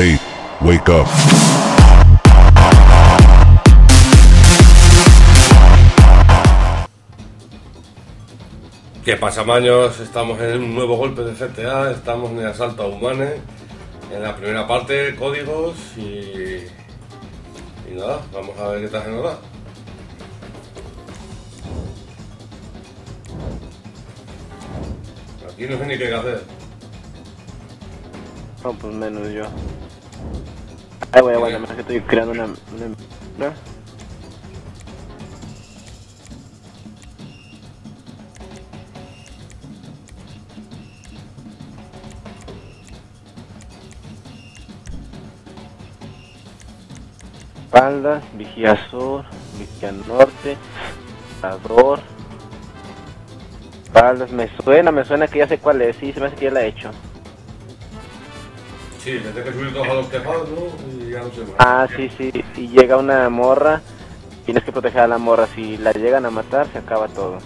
Hey, wake up. ¿Qué pasa, maños? Estamos en un nuevo golpe de GTA, estamos en el asalto a Humane, en la primera parte, códigos y. Y nada, vamos a ver qué tal se nos da. Aquí no sé ni qué hacer. No, pues menos yo. Ay, bueno, bueno, más que estoy creando una... una... Espaldas, vigía sur, vigía norte, Ador. Espaldas, me suena, me suena que ya sé cuál es, sí, se me hace que ya la he hecho sí, me tengo que subir todos a los tejados, ¿no? Y ya no. Ah, sí, sí. Y llega una morra, tienes que proteger a la morra. Si la llegan a matar, se acaba todo.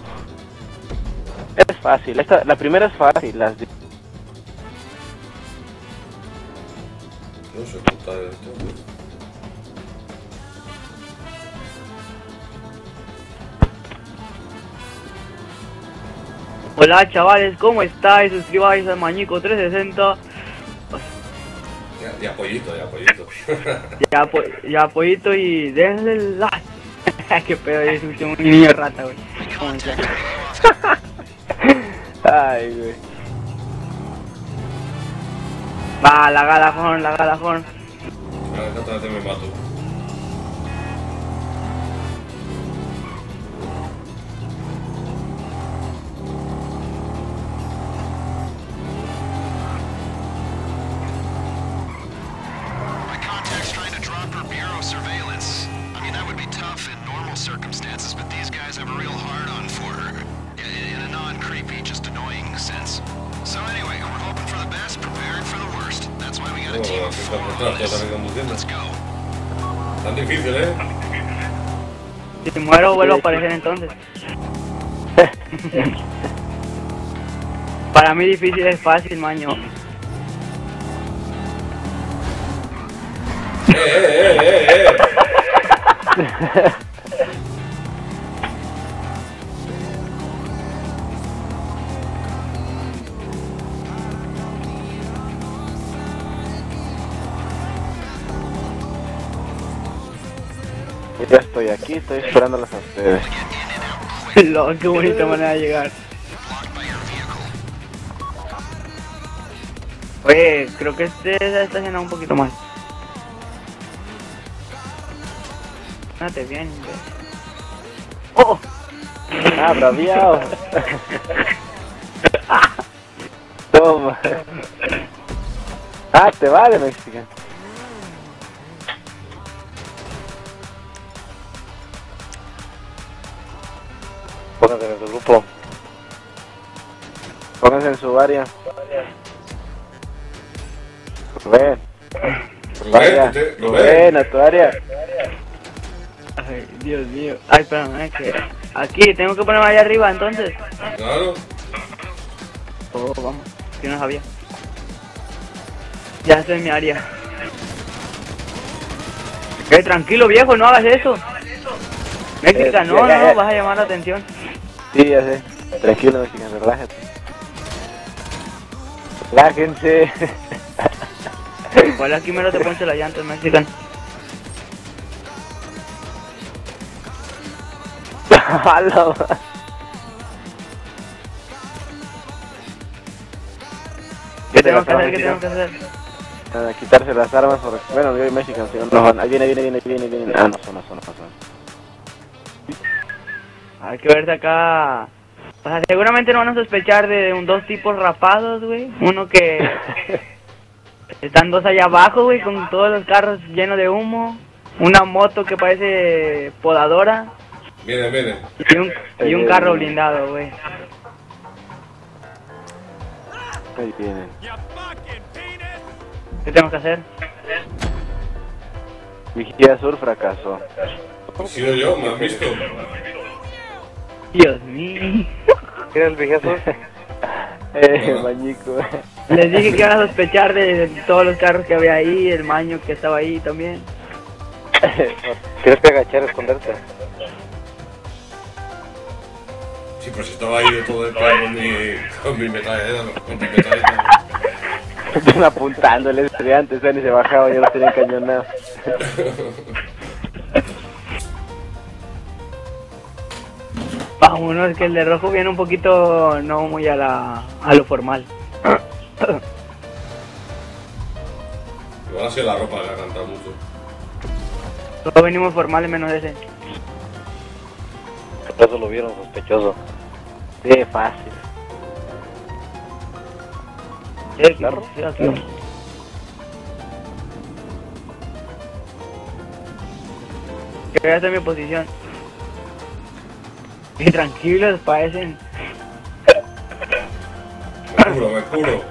Es fácil. Esta, la primera es fácil. Las... No. Hola chavales, ¿cómo estáis? Suscribáis a Mañico360 de, de apoyito, de apoyito. De, apoyito y denle el last. Qué pedo, yo soy un niño rata, güey. Ay, güey. Va, la gala, la gala, Si muero, vuelvo a aparecer entonces. Para mí difícil es fácil, maño. ¡Eh, eh, eh, eh! Ya estoy aquí, estoy esperándolas a ustedes. Lo, qué bonita manera de llegar. Oye, creo que este se está haciendo un poquito mal. Fíjate bien, güey. ¡Oh! Ah, braviao. Toma. Ah, te vale, Mexican. En su área. Rubén. Tu Rubén, Rubén, a tu área. Ay, Dios mío. Ay, perdón, es que aquí tengo que ponerme allá arriba entonces. Claro. Oh, vamos, que no sabía. Ya estoy en mi área. Eh, tranquilo viejo, no hagas eso. México, Eh, no, no, vas a llamar la atención. Sí, ya sé. Tranquilo, Mexican, relájate. Relájense. Igual aquí mero te ponche la llanta, Mexican. ¿Qué tengo que hacer? ¿Qué tengo que hacer? Nada, quitarse las armas. Por... Bueno, yo y Mexican, sí, no van. Ahí viene, viene, viene, viene, viene. Ah, no son, no son, no son. Hay que verse acá. O sea, seguramente no van a sospechar de un, dos tipos rapados, güey. Uno que están dos allá abajo, güey, con todos los carros llenos de humo. Una moto que parece podadora. Viene, viene. Y un, y un carro blindado, güey. Ahí vienen. ¿Qué tengo que hacer? Vigía Sur fracasó. He sido yo, me has visto. Dios mío. ¿Quién es el Sur? eh, Mañico. Les dije que iban a sospechar de todos los carros que había ahí, el maño que estaba ahí también. Tienes que agachar, esconderte. Sí, pues estaba ahí de todo el plan con mi, con mi metralleta, con mi metralleta. Están apuntando el estudiante, ese ni se bajaba, ya lo tenían cañonado. Vámonos, que el de rojo viene un poquito no muy a la a lo formal. Igual ha sido la ropa que ha cantado mucho. Todos venimos formales menos ese. Eso lo vieron sospechoso. Sí, fácil. Sí, aquí, sí, aquí. Que voy a hacer mi posición. Y tranquilos, parecen. Me curo, me curo.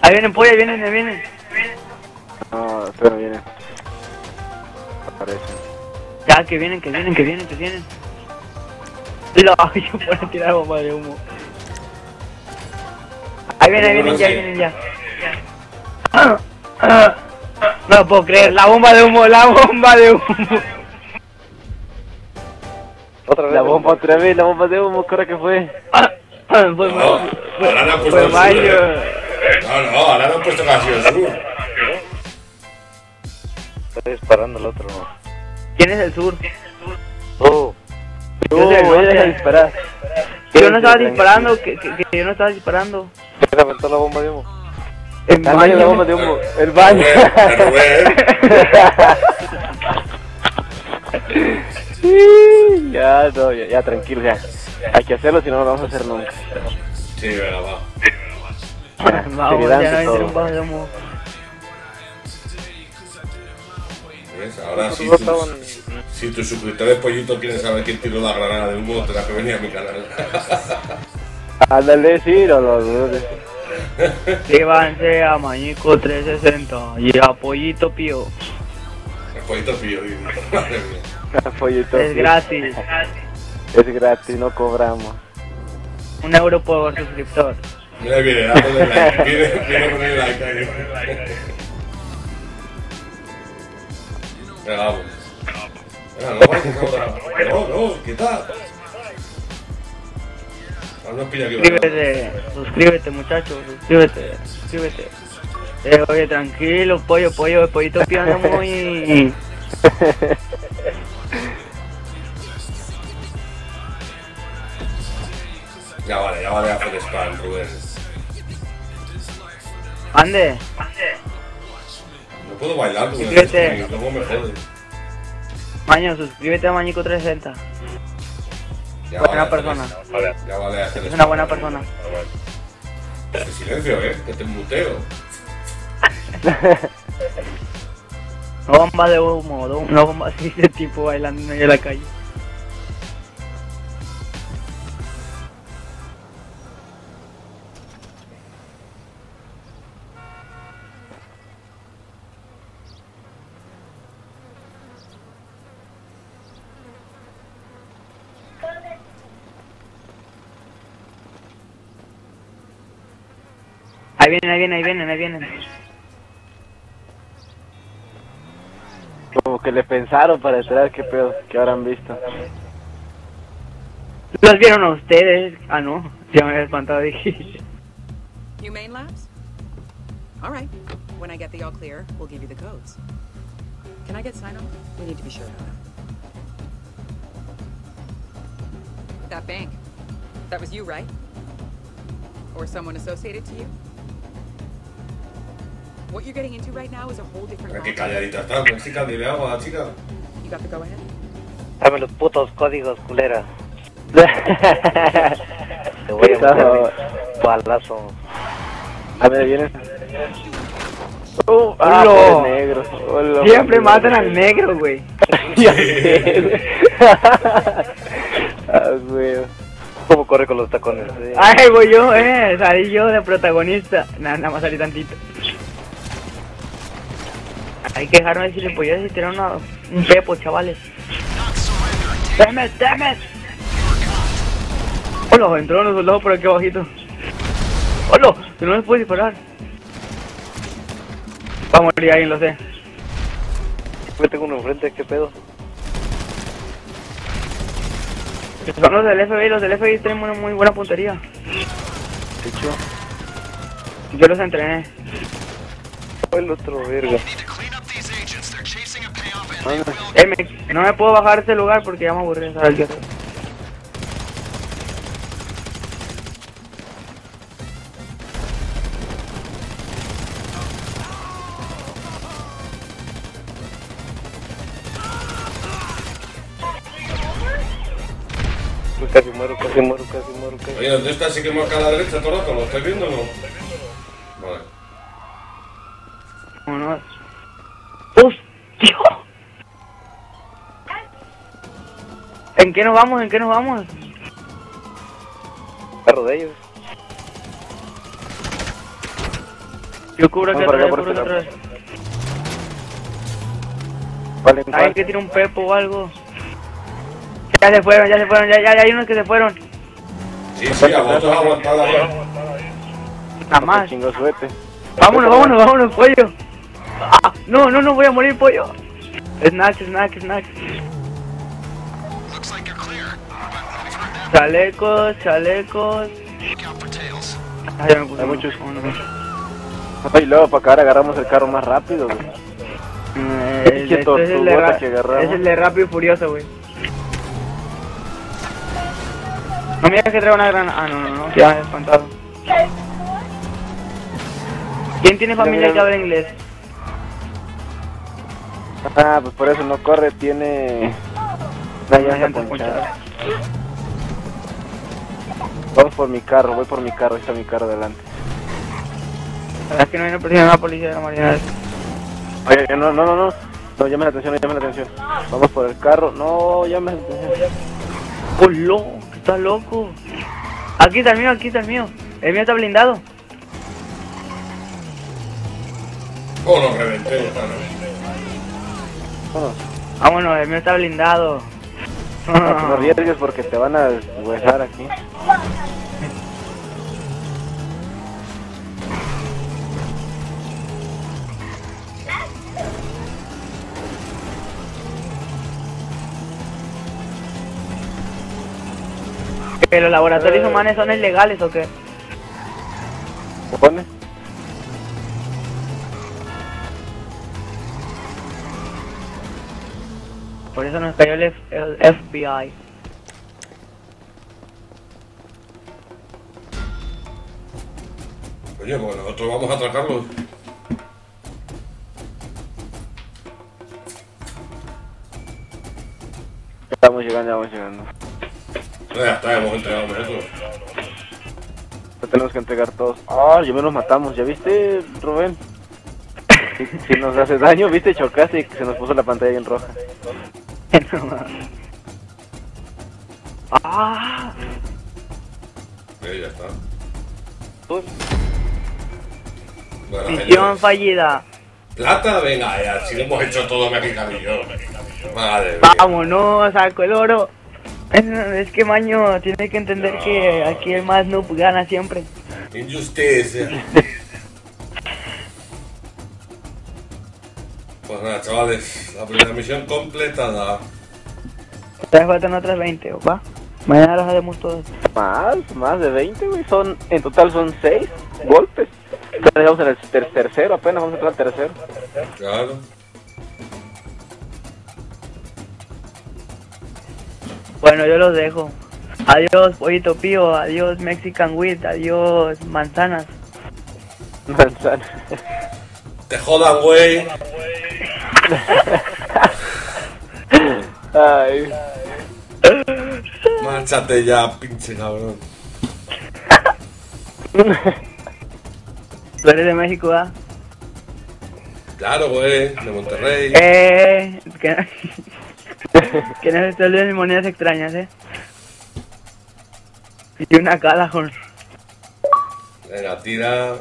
Ahí vienen, polla, ahí vienen, ahí vienen. No, esto no viene. Aparece. Ya, que vienen, que vienen, que vienen, que vienen. Lo, yo puedo tirar bomba de humo. Ahí vienen, ahí vienen, ya, ahí vienen, ya. No puedo creer, la bomba de humo, la bomba de humo. Otra vez. La bomba otra vez, la bomba de humo, ¿qué hora que fue? Fue No, ahora no han puesto Fue sur. mayo. eh. No, no, ahora no han puesto sur. Está disparando el otro. ¿Quién es el sur? Oh. Yo soy el voy norte. a disparar. Yo no estaba disparando, que, que, que yo no estaba disparando. ¿Quién aventó la bomba de humo? Ah, no, la bomba de humo. El baño. Ya, no, ya, ya, tranquilo, ya. Hay que hacerlo, si no, no lo vamos a hacer nunca. Sí, va. Vamos, Seriedad ya no un bajo de humo. ¿Ves? Ahora si tus, estaban- si tus suscriptores pollitos quieren saber quién tiró la granada de humo, tendrás que venir a mi canal. Ándale, sí, no lo dudes. Síbanse a Mañico 360 y a Pollito Pío. Pollito pío, dice. Madre mía. Pollito, Es gratis. Es gratis, no cobramos. Un euro por suscriptor. Mira, dándole like. El like ahí. No, no, ¿qué tal? ¿Verdad? Suscríbete, suscríbete muchachos, suscríbete, suscríbete. Eh, oye, tranquilo, pollo, pollo, el pollito anda muy... Ya vale, ya vale hacer spam, Rubén. Ande, No puedo bailar el Suscríbete. luego me jode. Maño, suscríbete a Mañico 360. Ya Buena vale, persona. Vale, ya vale hacer Es una buena persona. Este silencio, eh, que te muteo. No bomba de humo, no no bomba así de tipo bailando en la calle. Ahí vienen, ahí vienen, ahí vienen, ahí vienen. Como que le pensaron para entrar, qué pedo, que habrán visto. ¿Los vieron a ustedes? Ah, no. Ya me había espantado, dije. You main labs? All right. When I get the all clear, we'll give you the codes. Can I get sign off? We need to be sure about it. That bank. That was you, right? Or someone associated to you? What you're getting into right now is a whole different Mira qué calladita está, pues, chica, dile algo a la chica. You got the go ahead? Dame los putos códigos, culera. Te voy a meter balazo. A ver, vienen. Uh, ah, pobre negro. Hola, Siempre pobre matan al negro, güey. Ya sé. ah, güey. ¿Cómo corre con los tacones? Sí. Ay, voy yo, eh. Salí yo de protagonista. Nada, nada más salí tantito. Hay que dejarnos de gilipollas y tirar una, un pepo, chavales. Damn it. Hola, entraron los soldados por aquí abajito. Hola, que no les puedo disparar. Va a morir alguien, lo sé. Yo tengo uno enfrente, ¿qué pedo? Son los del FBI, los del FBI tienen una muy buena puntería. Yo los entrené. El otro verga. No me puedo bajar de ese lugar porque ya me aburrí de saber qué hacer. Casi muero, casi muero, casi muero, casi Oye, ¿dónde está ese que marca a la derecha todo el rato? ¿Lo estáis viendo o no? Vale. Vámonos. ¡Hostia! ¿En qué nos vamos? ¿En qué nos vamos? Carro de ellos. Yo cubro para atrás, acá, yo cubro este atrás. ¿cuál en Alguien cuál? que tiene un pepo o algo. Ya se fueron, ya se fueron, ya, ya, ya hay unos que se fueron. Sí, sí, a vosotros aguantad ahora. Nada más. Chingo suete. Vámonos, vámonos, vámonos, pollo. Ah, no, no, no voy a morir, pollo. Snack, snack, snack. Chalecos, chalecos. Ah, ya me puse Hay muchos. Vámonos. Y luego para acabar agarramos el carro más rápido, güey. Eh, es el de, tortugota ra- que agarramos. es el de Rápido y Furioso, güey. No mira que trae una gran... Ah, no, no, no, ya espantado. ¿Quién tiene familia mira. que habla inglés? Ah, pues por eso no corre, tiene llanta ponchada. Vamos por mi carro, voy por mi carro, ahí está mi carro delante. La verdad es que no viene a la policía de la marina. Oye, no, no, no, no, no llame la atención, no llame la atención. Vamos por el carro, no llame la atención. ¡Oh, loco! ¡Está loco! Aquí está el mío, aquí está el mío. El mío está blindado. Oh, lo reventé, ya está. Vámonos, Vámonos, el mío está blindado. no, no arriesgues porque te van a huejar aquí. ¿Que los laboratorios humanos son ilegales o qué? ¿Se pone? Por eso nos cayó el, F- el FBI. Oye, pues nosotros vamos a atracarlos. Ya vamos llegando, ya vamos llegando. No, ya está, hemos entregado nosotros. Lo tenemos que entregar todos. Ah, ya menos matamos, ¿ya viste, Rubén? Si, si nos hace daño, viste, chocaste y se nos puso la pantalla en roja. ¡Ah! Eh, ya está. Uy, Bueno, Misión señores. fallida. Plata, venga, ya, si lo hemos hecho todo, mexicano y yo. Madre mía. Vámonos, saco el oro. Es, que Maño tiene que entender que aquí el más noob gana siempre. Injusticia. Pues nada, chavales, la primera misión completada. Todavía faltan otras 20, ¿va? Mañana las haremos todas. Más, más de 20, güey. Son, en total son 6 golpes. Ya dejamos en el ter- tercero, apenas vamos a entrar al tercero. Claro. Bueno, yo los dejo. Adiós, pollito pío. Adiós, Mexican Wheat. Adiós, manzanas. Manzana. Te jodan, güey. Ay, Márchate ya, pinche cabrón. Tú eres de México, ¿ah? Claro, güey, de Monterrey. Eh. Que, que no se te olviden monedas extrañas, ¿eh? Y una Callahan. Venga, tira.